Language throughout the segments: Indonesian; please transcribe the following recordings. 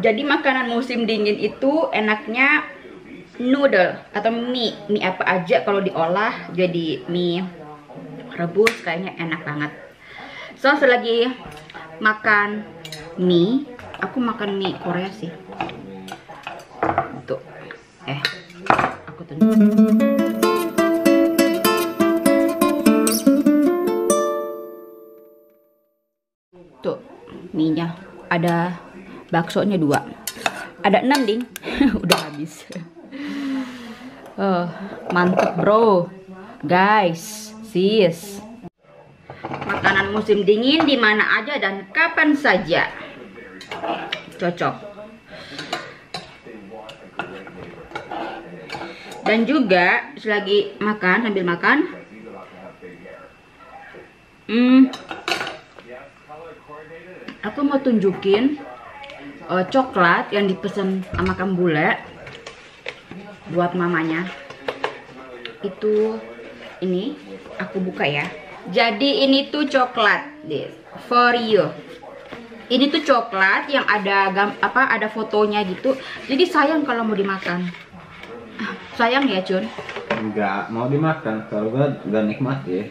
Jadi makanan musim dingin itu enaknya noodle atau mie. Mie apa aja kalau diolah jadi mie rebus kayaknya enak banget. So selagi makan mie, aku makan mie Korea sih. Tuh. Eh, aku tunjuk. Tuh, mie-nya ada baksonya dua. Ada enam ding, udah habis. Oh, mantep bro, guys, sis. Makanan musim dingin di mana aja dan kapan saja cocok. Dan juga selagi makan sambil makan, hmm, aku mau tunjukin uh, coklat yang dipesan sama Kang Bule buat mamanya. Itu ini aku buka ya. Jadi ini tuh coklat this for you. Ini tuh coklat yang ada gam, apa ada fotonya gitu. Jadi sayang kalau mau dimakan. Sayang ya, Cun. Enggak mau dimakan kalau gua enggak nikmat ya.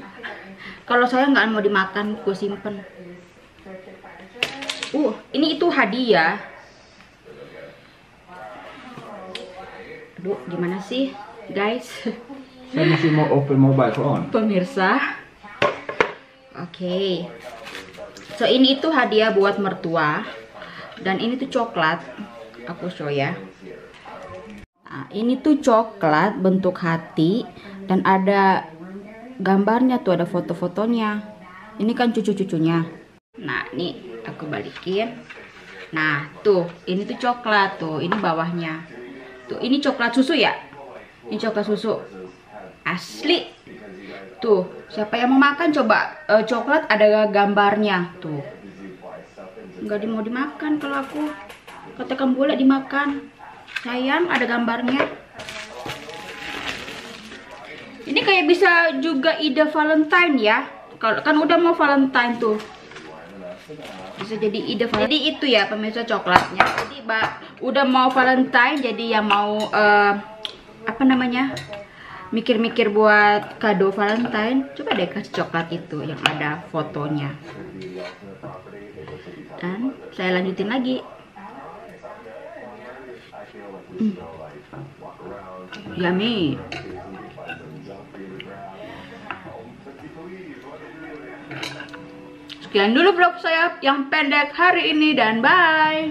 Kalau saya nggak mau dimakan, gue simpen. Uh, ini itu hadiah. Aduh, gimana sih, guys? Saya masih mau open mobile phone. Pemirsa. Oke. So, ini itu hadiah buat mertua. Dan ini tuh coklat. Aku show ya. Nah, ini tuh coklat bentuk hati dan ada gambarnya tuh ada foto-fotonya. Ini kan cucu-cucunya. Nah, ini aku balikin. Nah, tuh, ini tuh coklat tuh, ini bawahnya. Tuh, ini coklat susu ya? Ini coklat susu. Asli. Tuh, siapa yang mau makan coba eh, coklat ada gambarnya. Tuh. Enggak di mau dimakan kalau aku. Katakan boleh dimakan. Sayang, ada gambarnya. Ini kayak bisa juga ide Valentine ya. Kalau kan udah mau Valentine tuh. Bisa jadi ide. Jadi itu ya pemirsa coklatnya. Jadi ba, udah mau Valentine jadi yang mau eh, apa namanya? Mikir-mikir buat kado Valentine, coba deh kasih coklat itu yang ada fotonya. Dan saya lanjutin lagi. Hmm. Yummy. Sekian dulu vlog saya yang pendek hari ini dan bye.